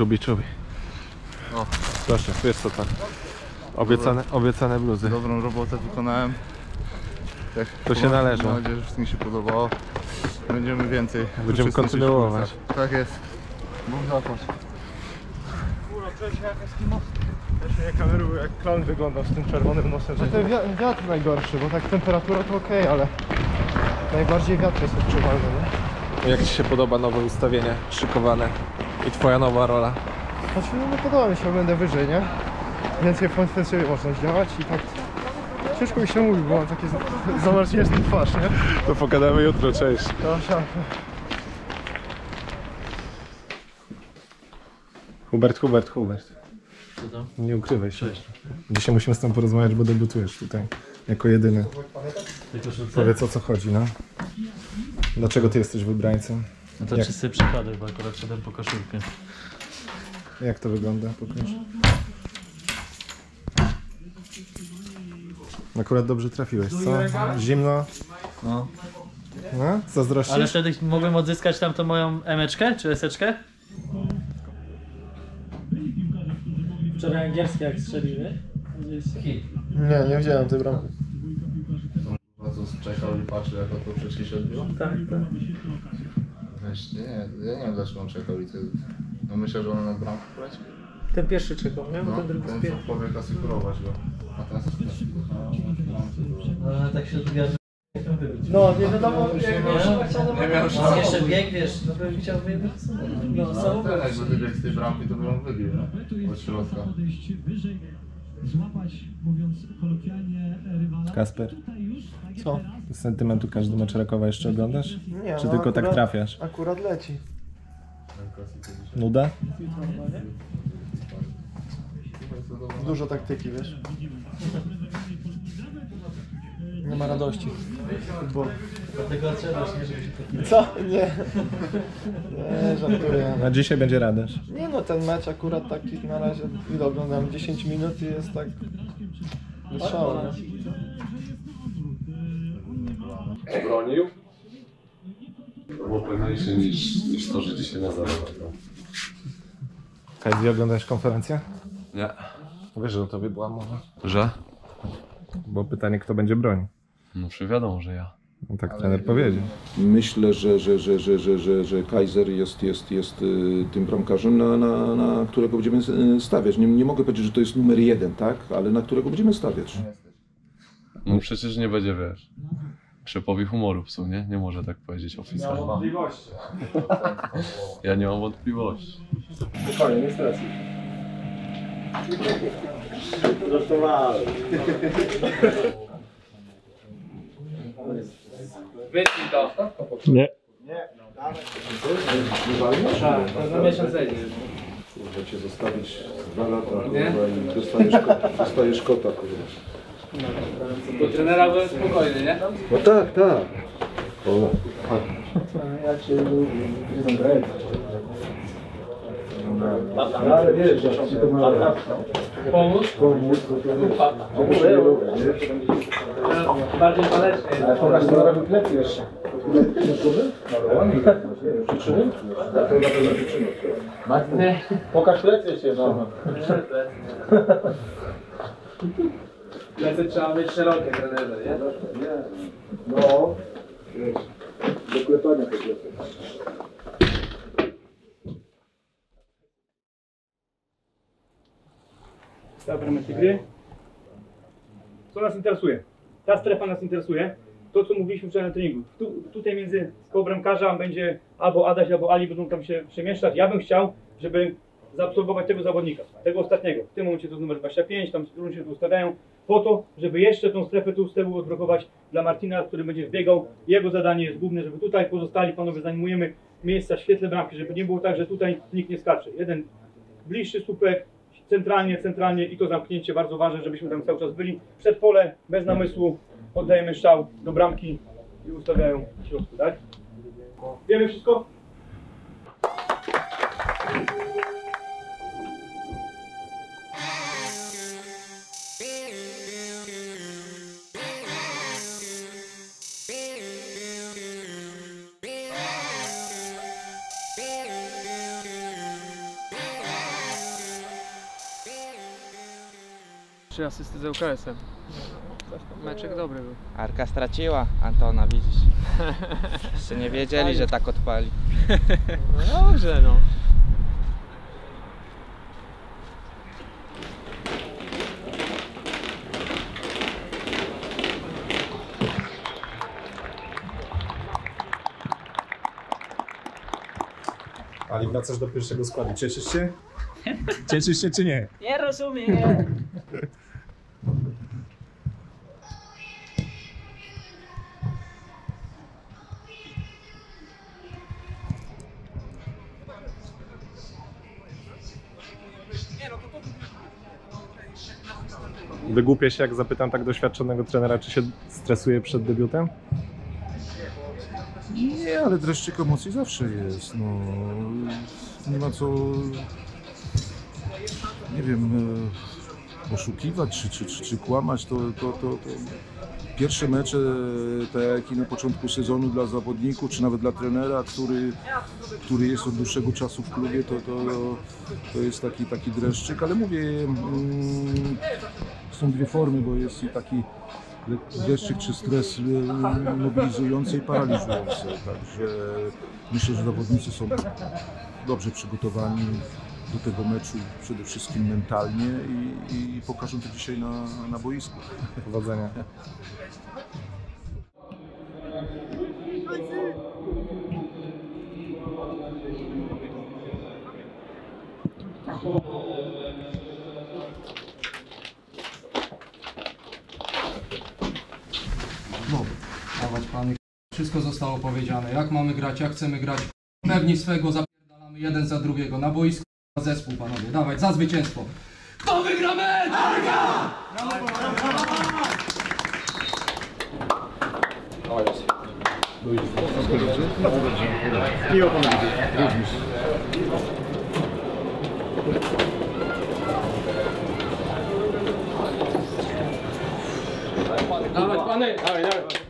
Czubi, czubi. O. Proszę, wiesz co tam. Obiecane, obiecane bluzy. Dobrą robotę wykonałem. Tak, To się należy. Mam nadzieję, że wszystkim się podobało. Będziemy więcej. Będziemy kontynuować. Tak jest. Bóg zapłać. Jeszcze nie kameruję, jak klon wygląda z tym czerwonym nosem. No ten wi- wiatr najgorszy, bo tak temperatura to okej, ale najbardziej wiatr jest odczuwalny, nie? Jak Ci się podoba nowe ustawienie szykowane i Twoja nowa rola? Znaczy no nie podoba mi się, będę wyżej, nie? Więcej w ofensywie można zdziałać i tak ciężko mi się mówi, bo mam takie z- zamarzniętą twarz, nie? To pogadamy jutro, cześć. To siak. Hubert, Hubert, Hubert. Nie ukrywaj się. Dzisiaj musimy z tym porozmawiać, bo debiutujesz tutaj jako jedyny. Powiedz o co chodzi, no. Dlaczego ty jesteś wybrańcem? No to Jak? czysty przypadek, bo akurat szedłem po koszulkę. Jak to wygląda? Pokaż. Akurat dobrze trafiłeś, co? Zimno? No. No? Zazdrościsz? Ale wtedy mogłem odzyskać tam tą moją emeczkę, czy eseczkę? Wczoraj angielskie jak strzeliły. Hit. Nie, nie widziałem tej bramki. Co czekał i patrzył jak to poprzeczki się odbiło? Tak, tak. Weź, nie, ja nie wiem dlaczego on czekał i ty... No myślę, że on na bramkę poleci? Ten pierwszy czekał, nie? Bo No, ten drugi ten spier... co powie asekurować go. A ten co No tak się odbija, że No, nie wiadomo, Nie miał szans. Jeszcze bieg, wiesz, no bym chciał wyjechać. No, są. Ten jakby wybiegł z tej bramki, to by on wybił, nie? Od środka. Złapać, mówiąc kolokwialnie, rywala. Kasper, Co? z sentymentu każdy mecz Rakowa jeszcze oglądasz? Nie, Czy no tylko tak akurat- trafiasz? Akurat leci. Nuda? Dużo taktyki, wiesz? Nie ma radości. Bo... Dlatego trzebasz, nie, Co? Nie. Nie, żartuję. A dzisiaj będzie Radesz. Nie no, ten mecz akurat taki na razie, ile oglądam, 10 minut i jest tak wystrzał, nie? bronił. To było pewniejsze niż, niż to, że dzisiaj na zawodach. No. Kajdi, oglądałeś konferencję? Nie. Wiesz, że o tobie była mowa. Że? Było pytanie, kto będzie bronił. No przecież wiadomo, że ja. No tak trener powiedział. Myślę, że, że, że, że, że, że, że Kaiser jest, jest, jest y, tym bramkarzem, na, na, na którego będziemy y, stawiać. Nie, nie mogę powiedzieć, że to jest numer jeden, tak? Ale na którego będziemy stawiać. No przecież nie będzie, wiesz, krzepowi humoru psu, nie? Nie może tak powiedzieć oficjalnie. wątpliwości. Ja nie mam wątpliwości. Spokojnie, nie stresuj. Na miesiąc zejdzie. Kurwa cię zostawić dwa lata kurwa, i dostajesz, ko- dostajesz kota. Kurwa. Bo trenera byłem spokojny, nie? No tak, tak. O, Pomóc? Pomóc. Bardziej walecznie. Ale pokaż to robił plecy jeszcze. Pokaż plecy jeszcze. No. Plecy trzeba mieć szerokie, trenerze, nie? no. Do klepania te klepy. Dobra, gry. Co nas interesuje? Ta strefa nas interesuje. To, co mówiliśmy wczoraj na treningu. Tu, tutaj między koło będzie albo Adaś, albo Ali będą tam się przemieszczać. Ja bym chciał, żeby zaabsorbować tego zawodnika, tego ostatniego. W tym momencie to numer 25, tam różnie się tu ustawiają. Po to, żeby jeszcze tą strefę tu z tyłu odblokować dla Martina, który będzie wbiegał. Jego zadanie jest główne, żeby tutaj pozostali panowie zajmujemy miejsca w świetle bramki, żeby nie było tak, że tutaj nikt nie skacze. Jeden bliższy słupek, centralnie, centralnie i to zamknięcie bardzo ważne, żebyśmy tam cały czas byli. Przed pole, bez namysłu, oddajemy strzał do bramki i ustawiają w środku, tak? Wiemy wszystko? Trzy asysty z UKS-em. Meczek dobry był. Arka straciła Antona, widzisz. Jeszcze nie wiedzieli, że tak odpali. No dobrze no. Ali, wracasz do pierwszego składu. Cieszysz się? Cieszysz się czy nie? Nie rozumiem. Wygłupię się, jak zapytam tak doświadczonego trenera, czy się stresuje przed debiutem? Nie, ale dreszczyk emocji zawsze jest. No, nie ma co, nie wiem, e, oszukiwać czy, czy, czy, czy kłamać. To, to, to, to pierwsze mecze, tak jak i na początku sezonu dla zawodników, czy nawet dla trenera, który, który jest od dłuższego czasu w klubie, to, to, to jest taki, taki dreszczyk. Ale mówię, mm, są dwie formy, bo jest i taki deszczyk czy stres e, mobilizujący i paraliżujący. Także myślę, że zawodnicy są dobrze przygotowani do tego meczu przede wszystkim mentalnie i, i pokażą to dzisiaj na, na boisku. Powodzenia. Wszystko zostało powiedziane. Jak mamy grać, jak chcemy grać. Pewni swego zapierdalamy jeden za drugiego. Na boisku zespół panowie. Dawać za zwycięstwo. Kto wygra mecz? Dawać pany. Dawaj, dawaj.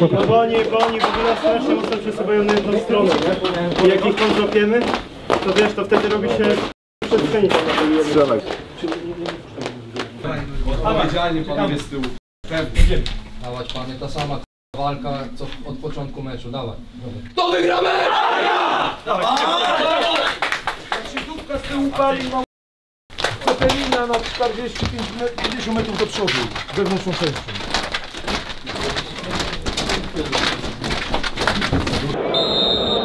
No bo oni, bo oni w ogóle strasznie mocno przesuwają na jedną stronę, nie? I jak ich kontropiemy, to wiesz, to wtedy robi się przed tenisem na tym jednym. Strzelaj. Odpowiedzialnie panowie z tyłu. Dawać panie, ta sama walka co od początku meczu, dawaj. Kto wygra mecz? Cepelina na 45 met- 50 metrów do przodu, wewnętrzną częścią. Zostań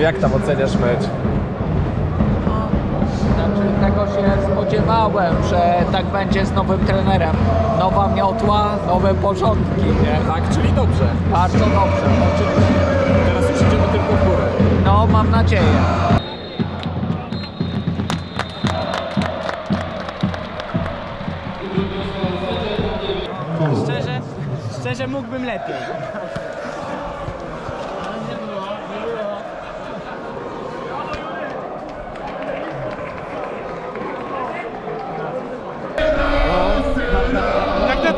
jak tam oceniasz mecz? Znaczy, tego się spodziewałem, że tak będzie z nowym trenerem. Nowa miotła, nowe porządki, nie? Tak, czyli dobrze. Bardzo dobrze, oczywiście. Teraz już idziemy tylko w górę. No, mam nadzieję. Szczerze, szczerze mógłbym lepiej.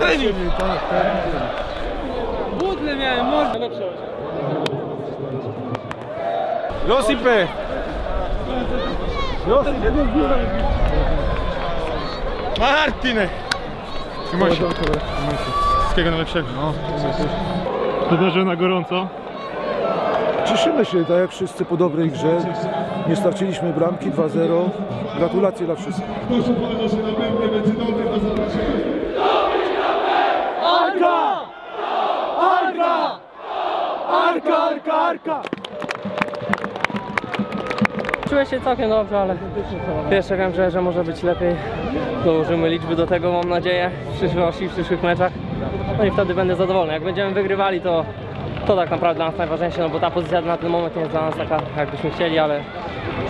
Trening! Budle miałem, może lepsze. Josipy! Martinek! Trzymaj się. Wszystkiego najlepszego. No, to też na gorąco. Cieszymy się, tak jak wszyscy po dobrej grze. Nie straciliśmy bramki 2-0. Gratulacje dla wszystkich. Arka! Arka! Arka, arka, arka! Czuję się całkiem dobrze, ale jeszcze wiem, że, że może być lepiej. Dołożymy liczby do tego, mam nadzieję, w przyszłości, w przyszłych meczach. No i wtedy będę zadowolony. Jak będziemy wygrywali, to, to tak naprawdę dla nas najważniejsze, no bo ta pozycja na ten moment nie jest dla nas taka, jakbyśmy chcieli, ale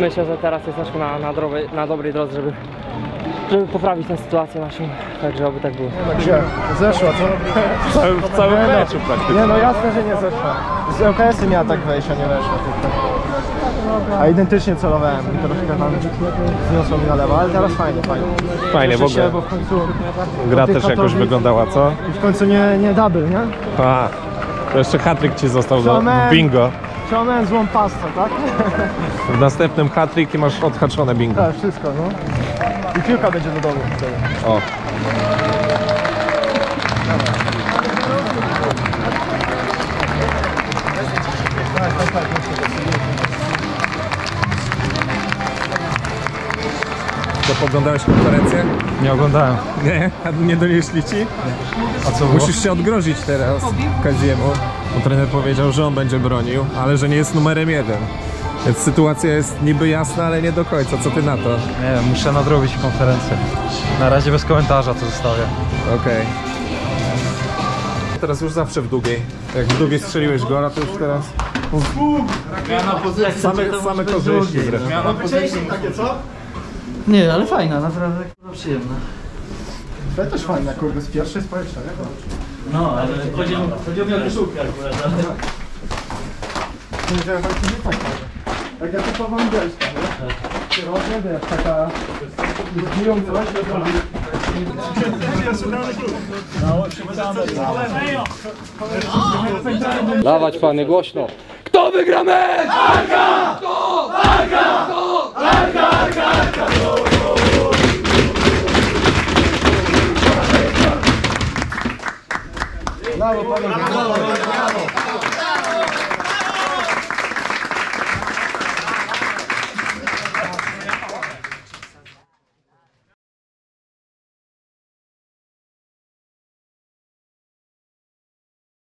myślę, że teraz jesteśmy na, na, dobrej, na dobrej drodze, żeby, żeby poprawić tę sytuację naszą. Także oby tak było. Gdzie? Zeszła, co? Cały, w całym Nie no, meczu praktycznie. Nie no jasne, że nie zeszła. Z LKS-y miała tak wejść, a nie weszła a identycznie celowałem i troszkę tam zniosło mi na lewo, ale teraz fajnie, fajnie. Fajnie, w ogóle się, bo w końcu gra też jakoś wyglądała, co? I w końcu nie, nie double, nie? A, to jeszcze hatryk ci został do Przełamałem- bingo. Przełamałem złą pastę, tak? W następnym hatryk i masz odhaczone bingo. Tak, wszystko, no. I piłka będzie do domu wtedy. O. To poglądałeś konferencję? Nie oglądałem. Nie? A nie donieśli ci? A co było? Musisz się odgrozić teraz Kaziemu. Bo trener powiedział, że on będzie bronił, ale że nie jest numerem jeden. Więc sytuacja jest niby jasna, ale nie do końca. Co ty na to? Nie wiem, muszę nadrobić konferencję. Na razie bez komentarza to zostawię. Okej. Teraz już zawsze w długiej. Jak w długiej strzeliłeś gola, to już teraz... Same, same korzyści zresztą. Zmiana pozycji. Takie co? Nie, ale fajna, naprawdę kurwa, przyjemna. To też fajne, kurde, z pierwszej społecznej, nie? No, ale chodzi, chodzi o sztukę akurat, ale... Nie wiedziałem, tak. Jak typowa angielska, nie? Kierownie, wiesz, taka... Zbiją coś, Dawać pany głośno. Kto wygra mecz? Arka! Kto? Arka! Kto? Arka, Arka, Arka! Brawo, panie, brawo, brawo.